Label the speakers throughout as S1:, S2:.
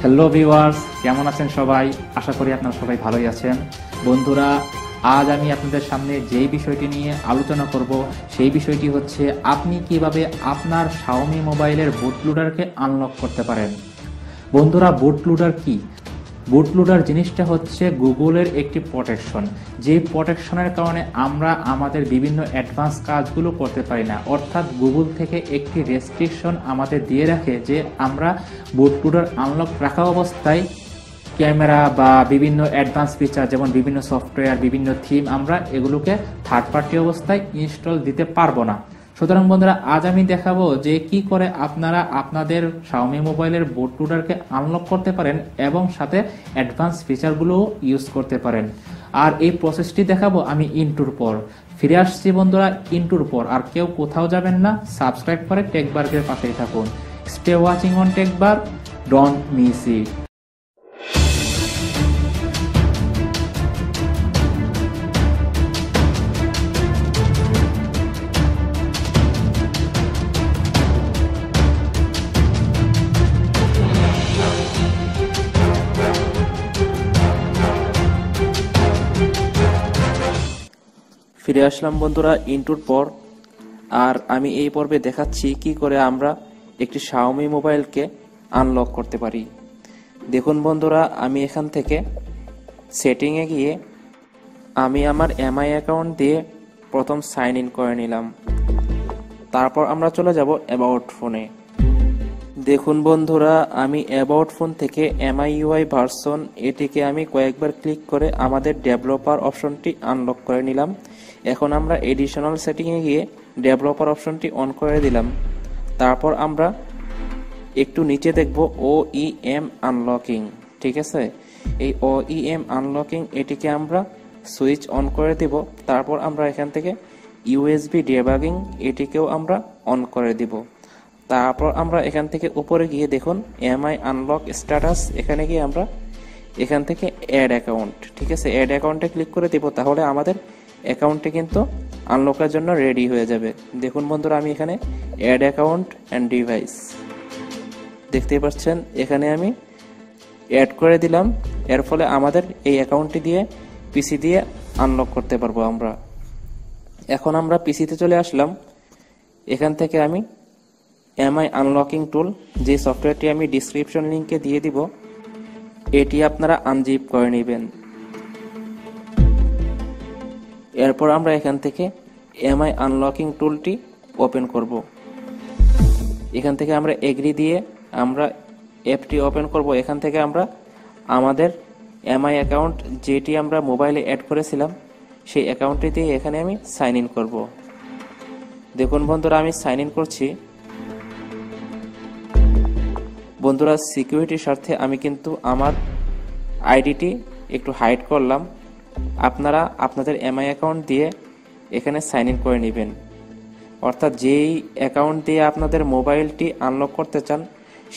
S1: Hello viewers কেমন আছেন সবাই? আশা করি আপনারা সবাই ভালোই আছেন। বন্ধুরা, আজ আমি আপনাদের সামনে যেই বিষয়টি নিয়ে আলোচনা করব, সেই বিষয়টি হচ্ছে আপনি কীভাবে আপনার শাওমি মোবাইলের বুটলুডারকে আনলক করতে পারেন? বন্ধুরা বুটলুডার কি? বুটলুডার জিনিসটা হচ্ছে গুগলের একটি প্রোটেকশন যে প্রোটেকশনের কারণে আমরা আমাদের বিভিন্ন অ্যাডভান্স কাজগুলো করতে পারি না। অর্থাৎ গুগল থেকে একটি রেস্ট্রিকশন আমাদের দিয়ে রাখে যে আমরা বুটলুডার আনলক রাখা অবস্থায় ক্যামেরা বা বিভিন্ন অ্যাডভান্স ফিচার যেমন বিভিন্ন সফটওয়্যার বিভিন্ন থিম আমরা এগুলোকে থার্ড পার্টি অবস্থায় ইনস্টল দিতে পারব না। সুতরাং বন্ধুরা, আজ আমি দেখাবো যে কি করে আপনারা আপনাদের শাওমি মোবাইলের বোট লুডারকে আনলক করতে পারেন এবং সাথে অ্যাডভান্স ফিচারগুলোও ইউজ করতে পারেন। আর এই প্রসেসটি দেখাবো আমি ইন্টুর পর। ফিরে আসছি বন্ধুরা ইন্টুর পর। আর কেউ কোথাও যাবেন না সাবস্ক্রাইব করে টেকবার্গের পাশেই থাকুন। Stay watching on Techberg don't miss it
S2: ফিরে আসলাম বন্ধুরা ইন্টুর পর। আর আমি এই পর্বে দেখাচ্ছি কি করে আমরা একটি শাওমি মোবাইলকে আনলক করতে পারি। দেখুন বন্ধুরা, আমি এখান থেকে সেটিংয়ে গিয়ে আমি আমার এমআই অ্যাকাউন্ট দিয়ে প্রথম সাইন ইন করে নিলাম। তারপর আমরা চলে যাব অ্যাবাউট ফোনে দেখুন বন্ধুরা, আমি অ্যাবাউট ফোন থেকে এমআই ইউআই ভার্সন এটিকে আমি কয়েকবার ক্লিক করে আমাদের ডেভেলপার অপশনটি আনলক করে নিলাম। এখন আমরা এডিশনাল সেটিংয়ে গিয়ে ডেভেলপার অপশনটি অন করে দিলাম। তারপর আমরা একটু নিচে দেখব ও ই এম আনলকিং ঠিক আছে? এই ও ই এম আনলকিং এটিকে আমরা সুইচ অন করে দিব। তারপর আমরা এখান থেকে ইউএসবি ডেবাগিং এটিকেও আমরা অন করে দিব। তারপর আমরা এখান থেকে উপরে গিয়ে দেখুন এমআই আনলক স্ট্যাটাস এখানে গিয়ে আমরা এখান থেকে অ্যাড অ্যাকাউন্ট ঠিক আছে? অ্যাড অ্যাকাউন্টে ক্লিক করে দিব, তাহলে আমাদের অ্যাকাউন্টটি কিন্তু আনলকের জন্য রেডি হয়ে যাবে। দেখুন বন্ধুরা, আমি এখানে অ্যাড অ্যাকাউন্ট অ্যান্ড ডিভাইস দেখতেই পাচ্ছেন, এখানে আমি অ্যাড করে দিলাম। এর ফলে আমাদের এই অ্যাকাউন্টটি দিয়ে পিসি দিয়ে আনলক করতে পারব আমরা। এখন আমরা পিসিতে চলে আসলাম। এখান থেকে আমি এমআই আনলকিং টুল যে সফটওয়্যারটি আমি ডিসক্রিপশন লিঙ্কে দিয়ে দিব, এটি আপনারা আনজিপ করে নেবেন। এরপর আমরা এখান থেকে এমআই আনলকিং টুলটি ওপেন করব। এখান থেকে আমরা এগ্রি দিয়ে আমরা অ্যাপটি ওপেন করব। এখান থেকে আমরা আমাদের এমআই অ্যাকাউন্ট যেটি আমরা মোবাইলে অ্যাড করেছিলাম, সেই অ্যাকাউন্টটি দিয়ে এখানে আমি সাইন ইন করব। দেখুন বন্ধুরা, আমি সাইন ইন করছি। বন্ধুরা সিকিউরিটির স্বার্থে আমি কিন্তু আমার আইডিটি একটু হাইড করলাম। আপনারা আপনাদের এমআই অ্যাকাউন্ট দিয়ে এখানে সাইন ইন করে নেবেন। অর্থাৎ যেই অ্যাকাউন্ট দিয়ে আপনাদের মোবাইলটি আনলক করতে চান,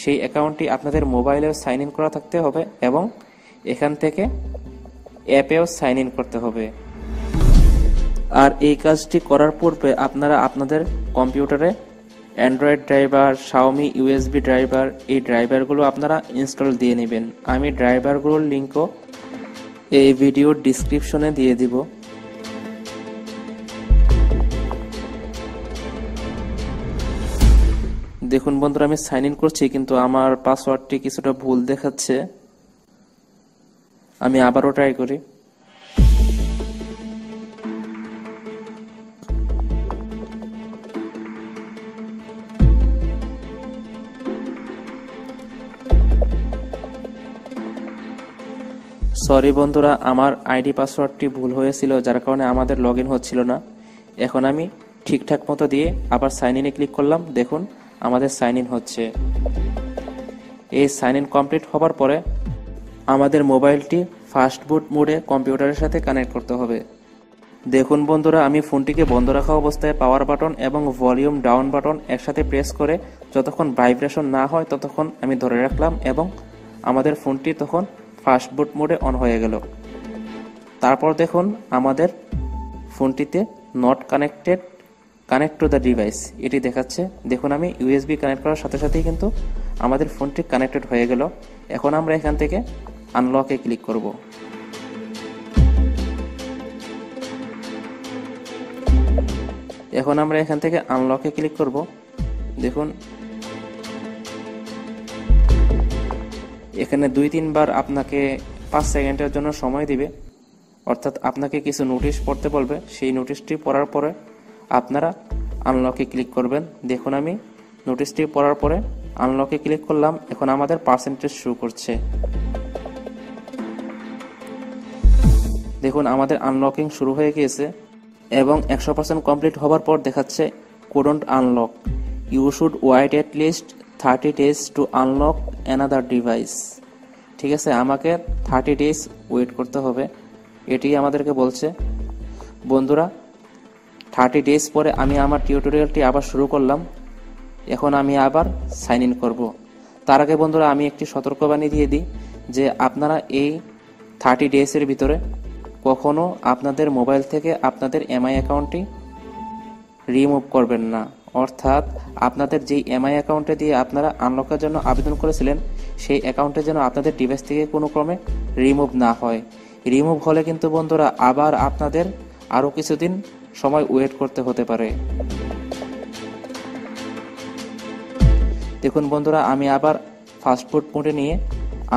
S2: সেই অ্যাকাউন্টটি আপনাদের মোবাইলেও সাইন ইন করা থাকতে হবে এবং এখান থেকে অ্যাপেও সাইন ইন করতে হবে। আর এই কাজটি করার পূর্বে আপনারা আপনাদের কম্পিউটারে Android driver Xiaomi USB driver এই ড্রাইভারগুলো আপনারা ইনস্টল দিয়ে নেবেন। আমি ড্রাইভারগুলোর লিঙ্কও এই ভিডিও ডিসক্রিপশনে দিয়ে দিব। দেখুন বন্ধুরা, আমি সাইন ইন করছি, কিন্তু আমার পাসওয়ার্ডটি কিছুটা ভুল দেখাচ্ছে। আমি আবারও ট্রাই করি। সরি বন্ধুরা, আমার আইডি পাসওয়ার্ডটি ভুল হয়েছিল, যার কারণে আমাদের লগ ইন হচ্ছিল না। এখন আমি ঠিকঠাক মতো দিয়ে আবার সাইন ইনে ক্লিক করলাম, দেখুন আমাদের সাইন ইন হচ্ছে। এই সাইন ইন কমপ্লিট হবার পরে আমাদের মোবাইলটি ফাস্ট বুট মোডে কম্পিউটারের সাথে কানেক্ট করতে হবে। দেখুন বন্ধুরা, আমি ফোনটিকে বন্ধ রাখা অবস্থায় পাওয়ার বাটন এবং ভলিউম ডাউন বাটন একসাথে প্রেস করে যতক্ষণ ভাইব্রেশন না হয় ততক্ষণ আমি ধরে রাখলাম এবং আমাদের ফোনটি তখন ফাস্ট বুট মোডে অন হয়ে গেল। তারপর দেখুন আমাদের ফোনটিতে not connected connect to the device এটি দেখাচ্ছে। দেখুন আমি ইউএসবি কানেক্ট করার সাথে সাথেই কিন্তু আমাদের ফোনটি কানেক্টেড হয়ে গেল। এখন আমরা এখান থেকে আনলকে ক্লিক করব। এখন আমরা এখান থেকে আনলকে ক্লিক করব। দেখুন এখানে দুই, তিনবার আপনাকে পাঁচ সেকেন্ডের জন্য সময় দিবে। অর্থাৎ আপনাকে কিছু নোটিশ পড়তে বলবে। সেই নোটিশটি পড়ার পরে আপনারা আনলকে ক্লিক করবেন। দেখুন আমি নোটিশটি পড়ার পরে আনলকে ক্লিক করলাম। এখন আমাদের পার্সেন্টেজ শো করছে। দেখুন, আমাদের আনলকিং শুরু হয়ে গিয়েছে এবং একশো পার্সেন্ট কমপ্লিট হওয়ার পর দেখাচ্ছে couldn't unlock you should wait at least thirty days to unlock another device. ঠিক আছে? আমাকে থার্টি ডেজ ওয়েট করতে হবে। এটি আমাদেরকে বলছে, বন্ধুরা, থার্টি ডেজ পরে আমি আমার টিউটোরিয়ালটি আবার শুরু করলাম। এখন আমি আবার সাইন ইন করব। তার আগে বন্ধুরা, আমি একটি সতর্কবাণী দিয়ে দিই যে আপনারা এই থার্টি ডেজের ভিতরে কখনো আপনাদের মোবাইল থেকে আপনাদের এমআই অ্যাকাউন্টটি রিমুভ করবেন না। অর্থাৎ আপনাদের যেই এমআই অ্যাকাউন্টে দিয়ে আপনারা আনলকের জন্য আবেদন করেছিলেন, সেই অ্যাকাউন্টে যেন আপনাদের ডিভাইস থেকে কোনো ক্রমে রিমুভ না হয়। রিমুভ হলে কিন্তু বন্ধুরা আবার আপনাদের আরও কিছুদিন সময় ওয়েট করতে হতে পারে। দেখুন বন্ধুরা, আমি আবার ফাস্টফুড মোডে নিয়ে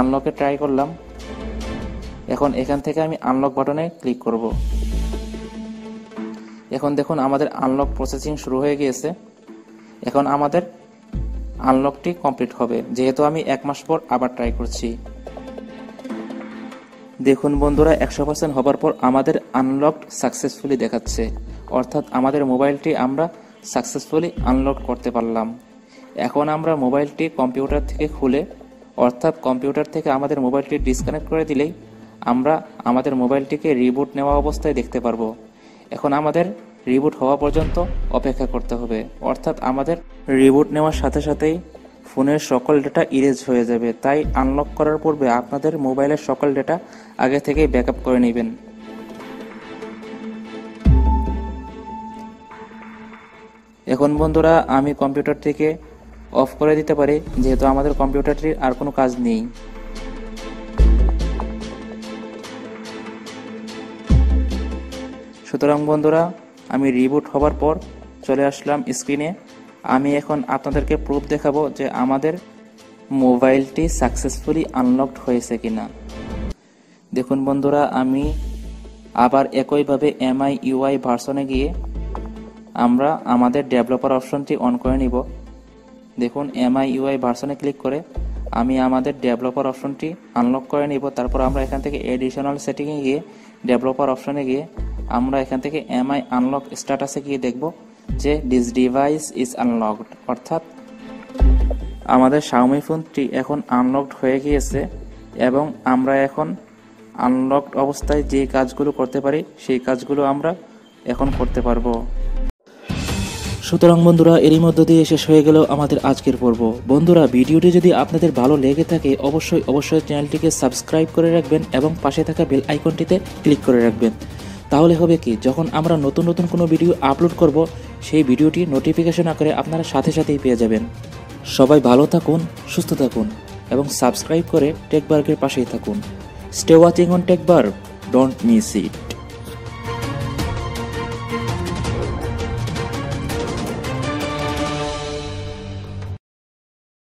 S2: আনলকে ট্রাই করলাম। এখন এখান থেকে আমি আনলক বাটনে ক্লিক করব। এখন দেখুন আমাদের আনলক প্রসেসিং শুরু হয়ে গিয়েছে। এখন আমাদের আনলকটি কমপ্লিট হবে। যেহেতু আমি এক মাস পর আবার ট্রাই করছি। দেখুন বন্ধুরা, একশো পার্সেন্ট হবার পর আমাদের আনলক সাকসেসফুলি দেখাচ্ছে। অর্থাৎ আমাদের মোবাইলটি আমরা সাকসেসফুলি আনলক করতে পারলাম। এখন আমরা মোবাইলটি কম্পিউটার থেকে খুলে, অর্থাৎ কম্পিউটার থেকে আমাদের মোবাইলটি ডিসকানেক্ট করে দিলেই আমরা আমাদের মোবাইলটিকে রিবুট নেওয়া অবস্থায় দেখতে পারব। এখন আমাদের রিবুট হওয়া পর্যন্ত অপেক্ষা করতে হবে। অর্থাৎ আমাদের রিবুট নেওয়ার সাথে সাথেই ফোনের সকল ডেটা ইরেজ হয়ে যাবে। তাই আনলক করার পূর্বে আপনাদের মোবাইলের সকল ডেটা আগে থেকেই ব্যাকআপ করে নেবেন। এখন বন্ধুরা, আমি কম্পিউটার থেকে অফ করে দিতে পারি, যেহেতু আমাদের কম্পিউটারটির আর কোনো কাজ নেই। সুতরাং বন্ধুরা, আমি রিবুট হবার পর চলে আসলাম স্ক্রিনে আমি এখন আপনাদেরকে প্রুফ দেখাবো যে আমাদের মোবাইলটি সাকসেসফুলি আনলকড হয়েছে কিনা। দেখুন বন্ধুরা, আমি আবার একইভাবে এমআই ইউআই ভার্সনে গিয়ে আমরা আমাদের ডেভেলপার অপশনটি অন করে নিব। দেখুন এমআই ইউআই ভার্সনে ক্লিক করে আমি আমাদের ডেভেলপার অপশনটি আনলক করে নিব। তারপর আমরা এখান থেকে এডিশনাল সেটিংয়ে গিয়ে ডেভেলপার অপশনে গিয়ে আমরা এখান থেকে এমআই আনলক স্ট্যাটাসে গিয়ে দেখব যে দিস ডিভাইস ইজ আনলকড অর্থাৎ আমাদের শাওমি ফোনটি এখন আনলকড হয়ে গিয়েছে এবং আমরা এখন আনলকড অবস্থায় যে কাজগুলো করতে পারি, সেই কাজগুলো আমরা এখন করতে পারব। সুতরাং বন্ধুরা, এরই মধ্য দিয়ে শেষ হয়ে গেল আমাদের আজকের পর্ব। বন্ধুরা, ভিডিওটি যদি আপনাদের ভালো লেগে থাকে, অবশ্যই অবশ্যই চ্যানেলটিকে সাবস্ক্রাইব করে রাখবেন এবং পাশে থাকা বেল আইকনটিতে ক্লিক করে রাখবেন। তাহলে হবে কি, যখন আমরা নতুন নতুন কোনো ভিডিও আপলোড করব, সেই ভিডিওটি নোটিফিকেশন আকারে আপনারা সাথে সাথেই পেয়ে যাবেন। সবাই ভালো থাকুন, সুস্থ থাকুন এবং সাবস্ক্রাইব করে টেকবার্গের পাশেই থাকুন। Stay watching on Techberg don't miss it